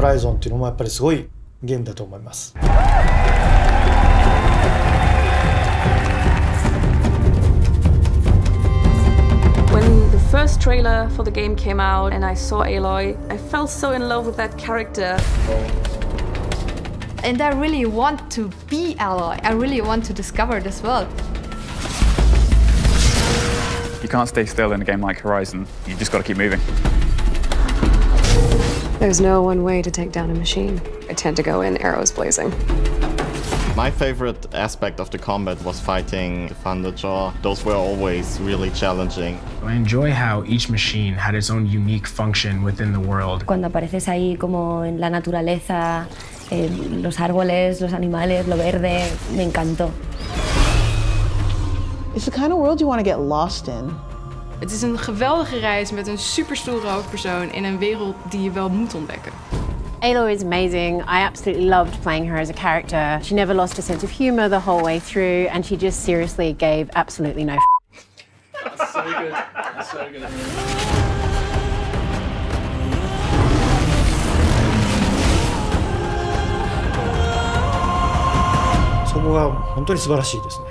ホライゾンっていうのもやっぱりすごいゲームだと思います。first trailer for the game came out and I saw Aloy, I fell so in love with that character. And I really want to be Aloy. I really want to discover this world. You can't stay still in a game like Horizon. You just got to keep moving. There's no one way to take down a machine. I tend to go in arrows blazing. My favorite aspect of the combat was fighting the Thunderjaw. Those were always really challenging. I enjoy how each machine had its own unique function within the world. Cuando apareces ahí como en la naturaleza, eh, los árboles, los animales, lo verde, me encantó. It's the kind of world you want to get lost in. Het is een geweldige reis met een superstoere hoofdpersoon in een wereld die je wel moet ontdekken. Aloy is amazing. I absolutely loved playing her as a character. She never lost a sense of humour the whole way through, and she just seriously gave absolutely no. That's so good. That's so good. そこが本当に素晴らしいですね。